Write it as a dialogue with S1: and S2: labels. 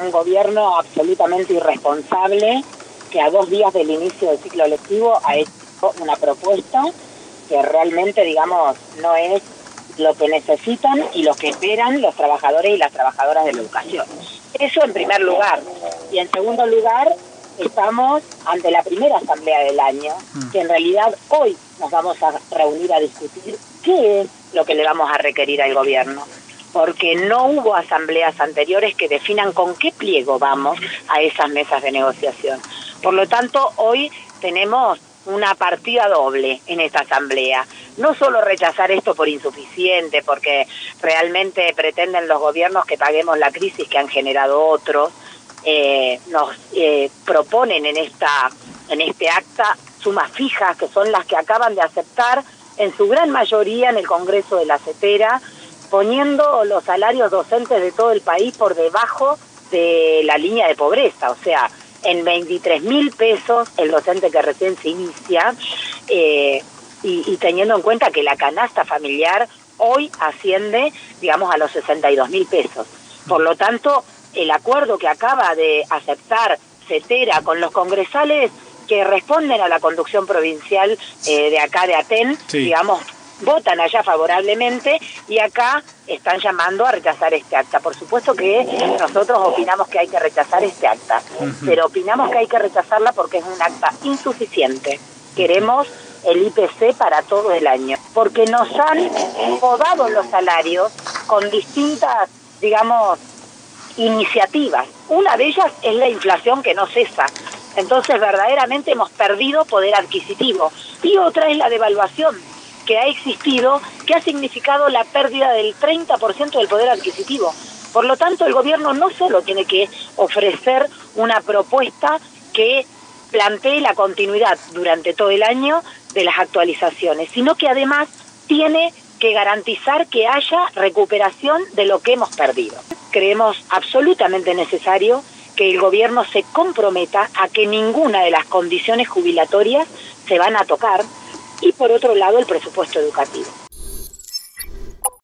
S1: un gobierno absolutamente irresponsable que a dos días del inicio del ciclo lectivo ha hecho una propuesta que realmente, digamos, no es lo que necesitan y lo que esperan los trabajadores y las trabajadoras de la educación. Eso en primer lugar. Y en segundo lugar, estamos ante la primera asamblea del año, mm. que en realidad hoy nos vamos a reunir a discutir qué es lo que le vamos a requerir al gobierno porque no hubo asambleas anteriores que definan con qué pliego vamos a esas mesas de negociación. Por lo tanto, hoy tenemos una partida doble en esta asamblea. No solo rechazar esto por insuficiente, porque realmente pretenden los gobiernos que paguemos la crisis que han generado otros, eh, nos eh, proponen en esta en este acta sumas fijas que son las que acaban de aceptar en su gran mayoría en el Congreso de la CETERA, poniendo los salarios docentes de todo el país por debajo de la línea de pobreza, o sea, en 23 mil pesos el docente que recién se inicia eh, y, teniendo en cuenta que la canasta familiar hoy asciende, digamos, a los 62 mil pesos. Por lo tanto, el acuerdo que acaba de aceptar CETERA con los congresales que responden a la conducción provincial eh, de acá de Aten, digamos, votan allá favorablemente y acá están llamando a rechazar este acta. Por supuesto que nosotros opinamos que hay que rechazar este acta, pero opinamos que hay que rechazarla porque es un acta insuficiente. Queremos el IPC para todo el año, porque nos han podado los salarios con distintas, digamos, iniciativas. Una de ellas es la inflación que no cesa. Entonces, verdaderamente hemos perdido poder adquisitivo. Y otra es la devaluación que ha existido, que ha significado la pérdida del 30% del poder adquisitivo. Por lo tanto, el gobierno no solo tiene que ofrecer una propuesta que plantee la continuidad durante todo el año de las actualizaciones, sino que además tiene que garantizar que haya recuperación de lo que hemos perdido. Creemos absolutamente necesario que el gobierno se comprometa a que ninguna de las condiciones jubilatorias se van a tocar, y por otro lado el presupuesto educativo.